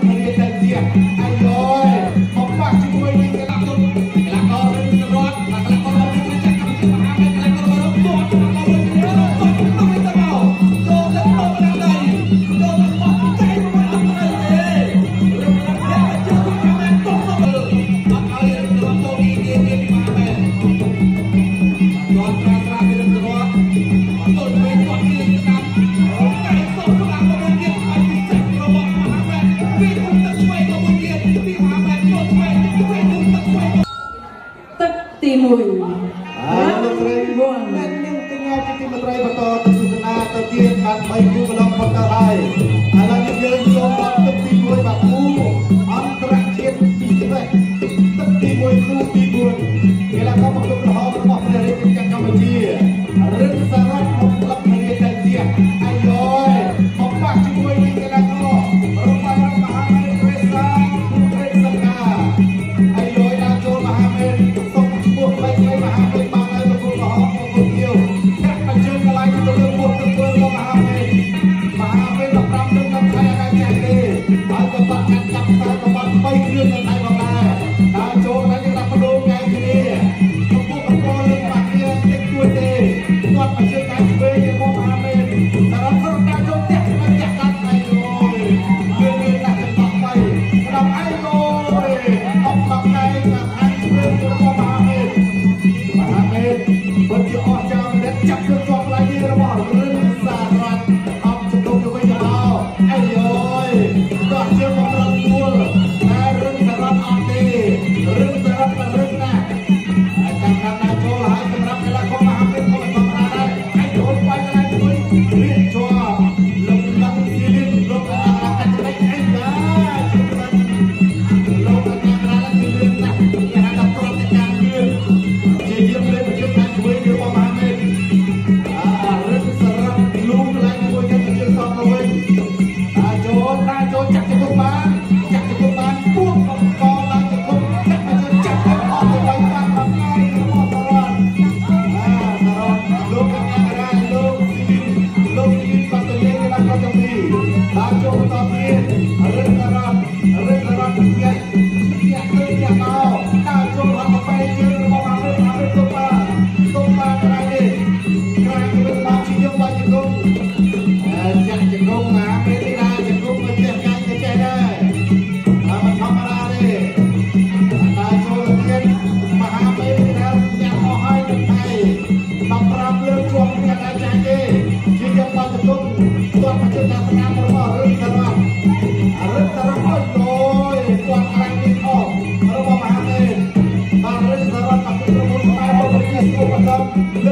no el ត្រីមុនអ្នកខ្ញុំកញ្ញាជាទីមេត្រីបន្តទស្សនាទៅទៀតបាន3គូម្ដងប៉ុណ្ណោះហើយឥឡូវយើងចូលដល់ទឹកទី1បាទគូអន្តរជាតិពីក្រេសទឹកទី1គូទី4គេឡាកមកទឹកក្រហមរបស់ព្រះរាជាកម្ពុជារិទ្ធសារ៉ាត់មកក្លឹបនៃតែជាអាយុ បង្កាត់ចាប់ក្រៅប្រព័ន្ធ3គ្រឿងនៅដៃបងដែរដើរចូលតែយើងដាក់បដូរកែគ្នាចំពោះអង្គរនឹងបាក់គ្នាតិចតួចទេគាត់មកជឿតែវេយើងមកអាមែនសារៈក្នុងការចូលផ្ទះមិនចាក់កាត់ដៃអូយយើងមានដាក់ចំបោះໄວដល់ឯងអូយអត់ដល់ឯងអញជឿរបស់ Thank you.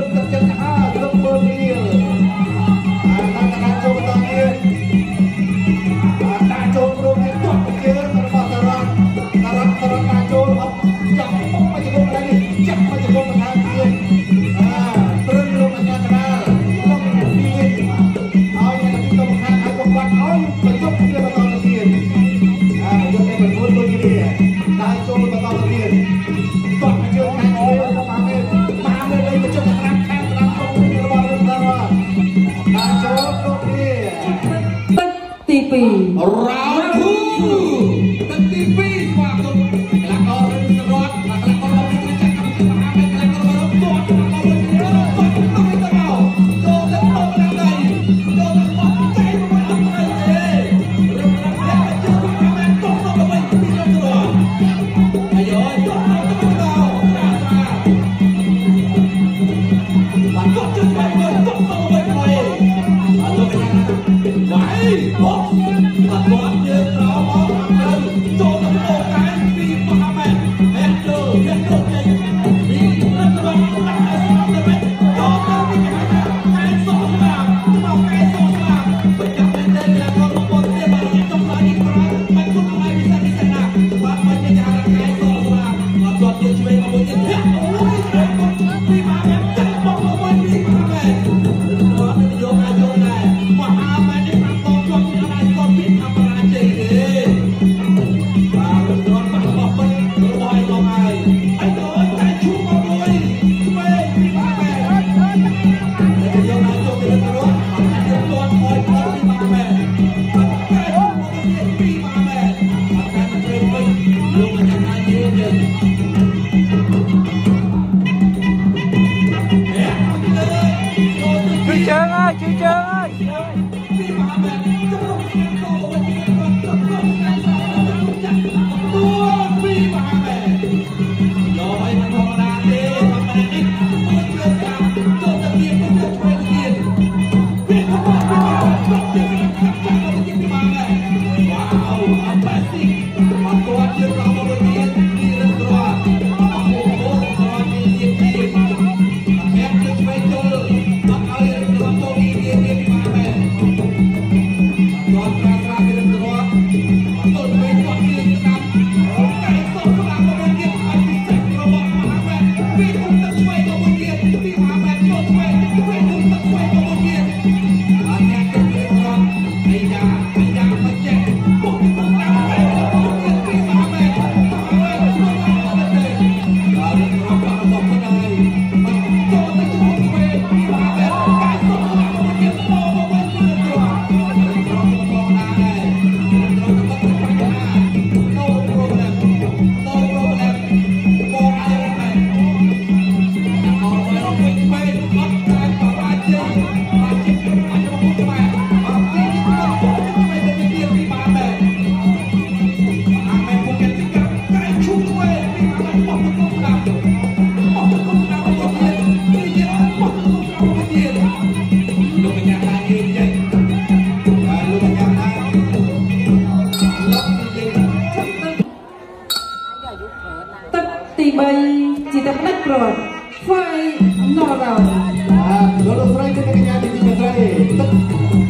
No, no. Ah, kalau Friday na kanya, hindi ka try.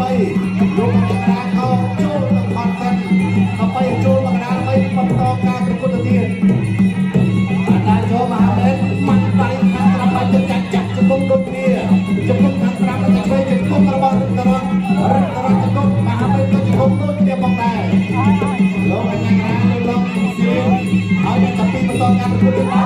បីយកមកកាកោចូលទៅបាត់ទឹកដើម្បីចូលមកដានបីបន្តការប្រកួតទៅទៀតអាតាចូលមកហើយមិនដៃខាងត្រាប់បាច់ចាក់ចាក់ចំពុកដូចគ្នាចំពុកខាងត្រាប់ទៅឆ្វេងចំពុករបស់រតនរតនចំពុកមកហើយទៅចំពុកដូចគ្នាបងដែរលោកអញ្ញារាលោកលោកស៊ីហើយតែពីបន្តការប្រកួតទៅ